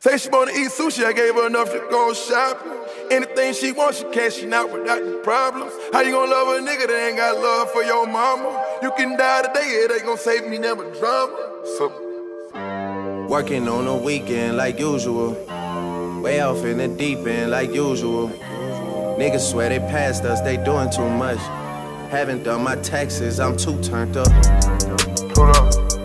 Say she wanna eat sushi, I gave her enough to go shopping. Anything she wants, she cashing out without the problems. How you gonna love a nigga that ain't got love for your mama? You can die today, it ain't gonna save me never drama. So Working on a weekend like usual. Way off in the deep end like usual. Niggas swear they passed us, they doing too much. Haven't done my taxes, I'm too turned up. Hold up.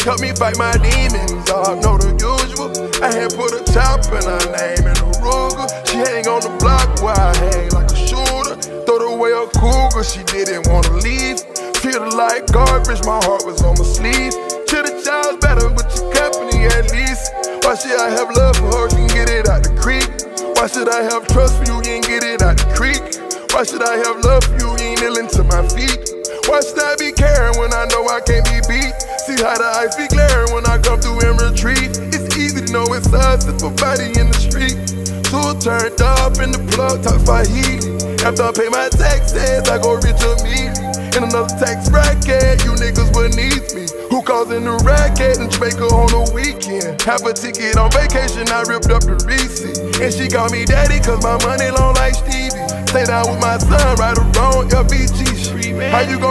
Help me fight my demons, I know the usual. I had put a top in her name in a Ruger. She hang on the block where I hang like a shooter. Throw away a cougar, she didn't wanna leave. Feel like garbage, my heart was on my sleeve. To the child's better with your company at least. Why should I have love for her? You can get it out the creek. Why should I have trust for you? You ain't get it out the creek. Why should I have love for you? You ain't kneeling to my feet. Why should I be caring when I know I can't be beat? How the ice be glaring when I come through and retreat. It's easy to know it's us, it's my body in the street. Two turned up in the plug, talk heat. After I pay my taxes, I go rich immediately. In another tax bracket, you niggas beneath me. Who causing the racket in Jamaica on the weekend? Have a ticket on vacation, I ripped up the receipt. And she call me daddy, cause my money long like Stevie. Stay down with my son, right or wrong, LBG. How you gon'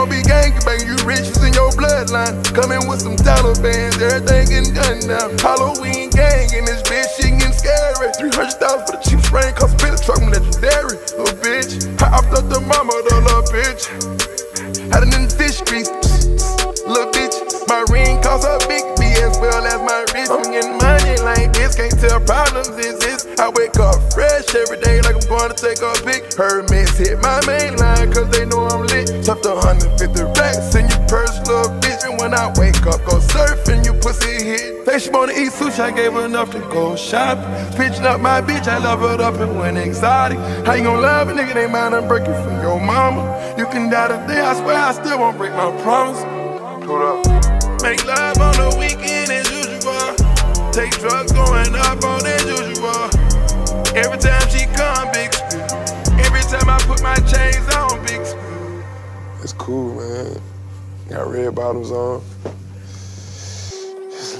be gangbang? You riches in your bloodline. Coming with some Taliban, everything getting done now. Halloween gang in this bitch, she getting scary. 300,000 for the cheap spray, cause spin the truck, I'm legendary. Little bitch, I upped up the mama, the little bitch. Had it in the fish little bitch. My ring costs a big B as well as my wrist. I'm getting money like this, can't tell problems exist. I wake up fresh every day like I'm going to take a pic. Hermes hit my main line cause they know I'm lit. Tucked 150 racks in your purse, little bitch. And when I wake up, go surfing, you pussy hit. Say she wanna eat sushi, I gave her enough to go shopping. Pitching up my bitch, I love her up and went exotic. How you gonna love a nigga, they mind I'm breaking for your mama? You can die today, I swear I still won't break my promise. Hold up. Make love on the weekend as usual. Take drugs going up on as usual. Got red bottoms on.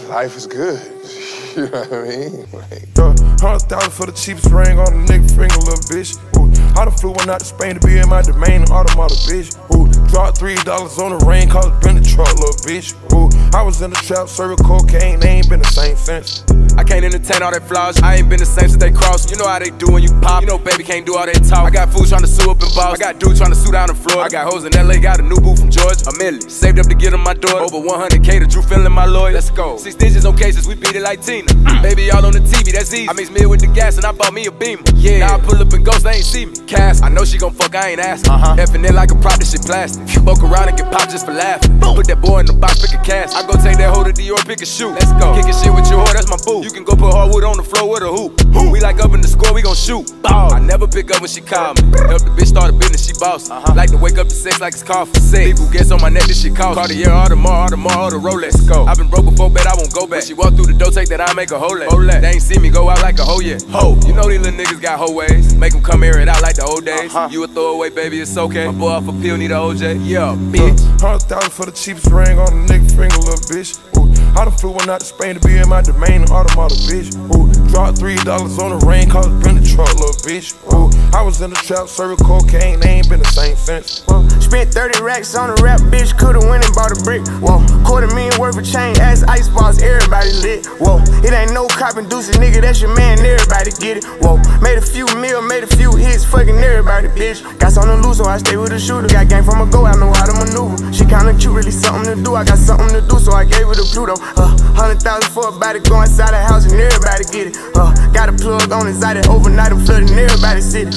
Life is good. you know what I mean? Like, Hundred thousand for the cheapest ring on a nigga finger, little bitch. Ooh, I done flew one out to Spain to be in my domain, automata, bitch. Ooh, dropped three dollars on the ring, cause it been the truck, little bitch. Ooh, I was in the trap, serving cocaine, they ain't been the same since. I can't entertain all that flaws. I ain't been the same since they crossed. You know how they do when you pop. You know, baby can't do all that talk. I got fools trying to sue up in Boston. I got dudes trying to sue down the floor. I got hoes in LA, got a new boo from Georgia. A million. Saved up to get on my door. Over 100K to Drew feeling my lawyer. Let's go. Six digits on cases, we beat it like Tina. baby, y'all on the TV, that's easy. I mix meal with the gas and I bought me a beamer. Yeah. Now I pull up and ghost, they ain't see me. Cass, I know she gon' fuck, I ain't asking. Uh-huh. Effing it like a prop, this shit plastic. Fuck around and get popped just for laughing. Boom. Put that boy in the box, pick a cash. I go take that hoe to Dior, pick a shoe. Let's go. Kickin' shit with your whore, that's my boo. You can go put hardwood on the floor with a hoop. hoop. We like up in the score, we gon' shoot. Ball. I never pick up when she call me. Help the bitch start a business, she boss. Uh-huh. Like to wake up to sex like it's coffee. Sick. People gets on my neck, this shit cost. Cartier, all the more, all the more, all the Rolex. Go. i been broke before, bet I won't go back. When she walk through the door, take that I make a hole. They ain't see me go out like a hoe yet. Ho. You know these little niggas got hoe ways. Make them come here and out like the old days. Uh-huh. You a throwaway, baby, it's okay. My boy off a pill, need a OJ. Yeah, bitch. Hundred thousand for the cheapest ring on a nigga finger, little bitch. Ooh, I done flew one out to Spain to be in my domain, automata, bitch. Ooh, dropped three dollars on the rain, cause it been the truck, little bitch. Ooh, I was in the trap, serving cocaine, they ain't been the since. Whoa, spent 30 racks on a rap, bitch, coulda went and bought a brick. Whoa, quarter million worth of chain, ass ice balls, everybody lit. Whoa, it ain't no cop inducing, nigga, that's your man, everybody get it. Whoa, made a few mil, made a few hits, fucking everybody, bitch. Got something to lose, so I stay with a shooter. Got game from a go, I know how to maneuver. She kinda cute, really something to do. I got something to do, so I gave her the Pluto. Uh, hundred thousand for a body, go inside the house and everybody get it. Uh, got a plug on inside it, overnight I'm flooding everybody city.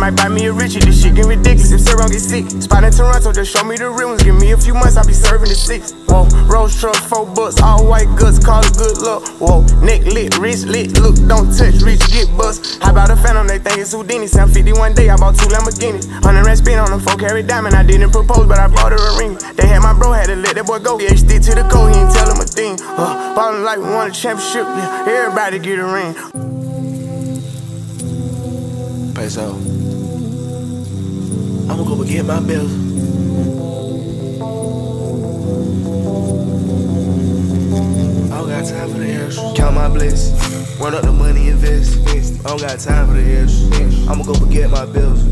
Extra 350 might buy me a Richie. This shit get ridiculous if Sarah get sick. Spot in Toronto, just show me the real ones. Give me a few months, I'll be serving the six. Whoa, Rolls truck, four bucks, all white guts, call it good luck. Whoa, neck lit, wrist lit, look, don't touch, reach, get bust. How about a phantom? They think it's Houdini. 751 day, I bought two Lamborghinis. 100 rand spin on them, four carry diamond. I didn't propose, but I bought her a ring. They had my bro, had to let that boy go. Yeah, stick to the code, he ain't tell him a thing. Uh, ballin' like we won a championship, yeah, everybody get a ring. Peso. I'ma go get my bills. Got time for the. Count my bliss. Run up the money, invest. I don't got time for the extra. I'ma go forget my bills.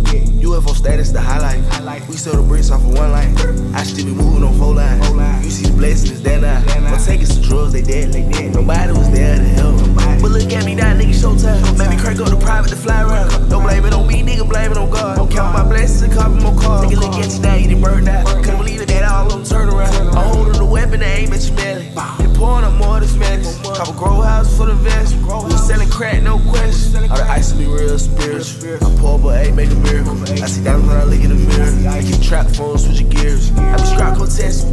UFO status, the highlight. We sell the bricks off of one line. I still be moving on four line. You see the blessings, then I. I'm taking some drugs, they dead. Nobody was there to help. But look at me now, nigga, showtime. Maybe crank up the private to fly around. Don't blame it on me, nigga, blame it on God. Don't count my blessings and copy more cars. Nigga, look at you now, you done burned out. Couldn't believe it, that all of them turn around. I'm holding the weapon, they aim a grow house for the vest. We selling crack, no question. All the ice be real spiritual. I pour but ain't make a miracle. I see diamonds when I look in the mirror. I keep trap phones, switching gears. I be scrap contest.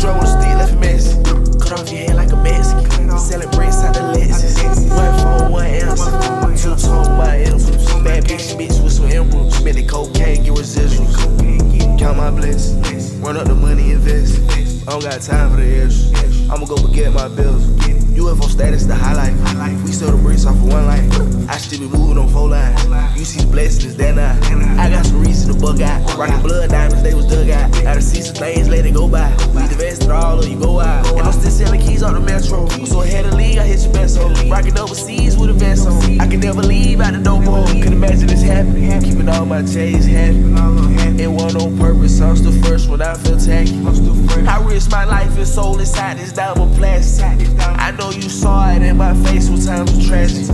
Drove with a stick, left a mess. Cut off your head like a Mexican. Selling bricks out the Lexus. One phone, one ounce. Two tone, my M's. Bad bitch, bitch with some emeralds. Spend cocaine, get residuals. Count my blessings. Run up the money, invest. I don't got time for the extra. I'ma go forget my bills. UFO status, the highlight. We sell the bricks off of one line. I still be moving on four lines. You see the blessings, then I. I got some reason to bug out. Rockin' blood diamonds, they was dug out. Gotta see some things, let it go by. We divested all of you go out. And I'm still selling keys on the metro. So ahead of league, I hit your best hole. Rockin' overseas with a vest on. I can never leave out the dope hole. Could imagine this happening. Keeping all my chains happy. It wasn't on purpose, I'm still first when I feel tacky. I risk my life and soul inside this double plastic. I know you saw it in my face when times was tragic.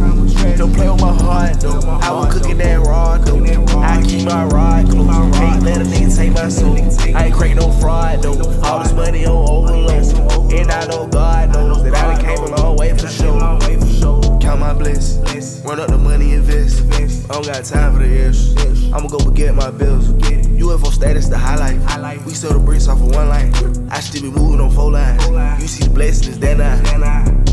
Don't play with my heart though. I was cooking that raw though. I keep my rod close. Can't let a nigga take my soul. I ain't crack no fraud though. All this money on overload. And I know God knows that I done came a long way for show. Count my blessings. Run up the money, invest. I don't got time for the extra. I'ma go forget my bills. UFO status, the highlight. We sell the bricks off of one line. I still be moving on four lines. You see the blessings, then I.